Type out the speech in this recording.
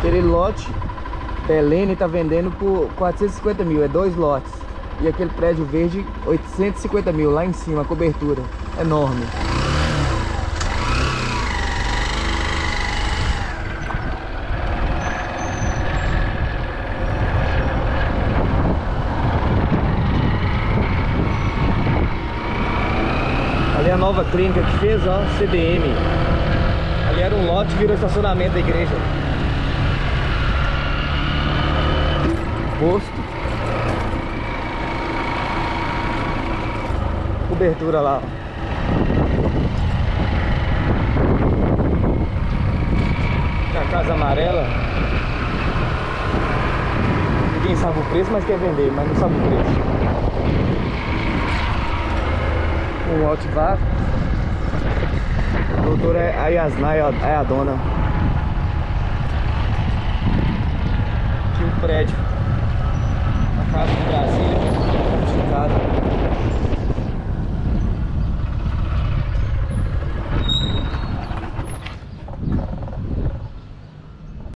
Aquele lote, Belene tá vendendo por 450 mil, é dois lotes. E aquele prédio verde, 850 mil, lá em cima, a cobertura. Enorme. Ali a nova clínica que fez, ó, CDM. Ali era um lote, virou estacionamento da igreja. Posto. Cobertura lá, a casa amarela. Ninguém sabe o preço, mas quer vender, mas não sabe o preço. Um Altivar. Doutora é a Yasna, é é a dona. Aqui o prédio.